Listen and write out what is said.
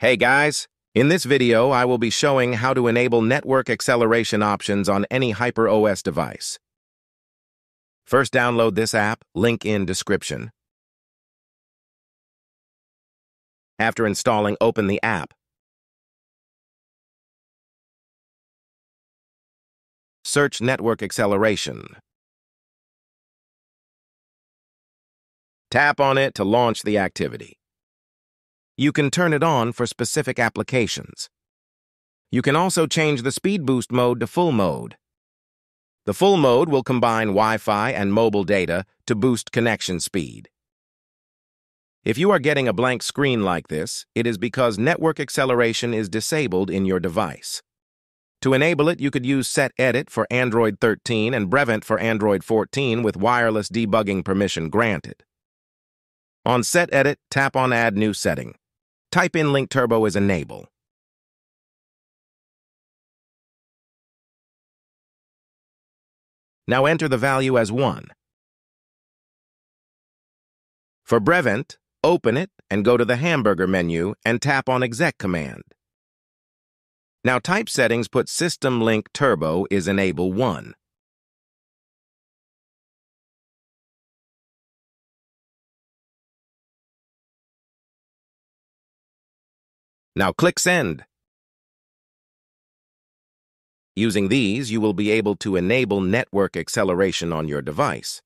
Hey guys, in this video I will be showing how to enable network acceleration options on any HyperOS device. First download this app, link in description. After installing, open the app. Search Network Acceleration. Tap on it to launch the activity. You can turn it on for specific applications. You can also change the speed boost mode to full mode. The full mode will combine Wi-Fi and mobile data to boost connection speed. If you are getting a blank screen like this, it is because network acceleration is disabled in your device. To enable it, you could use SetEdit for Android 13 and Brevent for Android 14 with wireless debugging permission granted. On SetEdit, tap on Add New Setting. Type in Link Turbo as Enable. Now enter the value as 1. For Brevent, open it and go to the hamburger menu and tap on Exec command. Now type settings put System Link Turbo is Enable 1. Now click Send. Using these, you will be able to enable network acceleration on your device.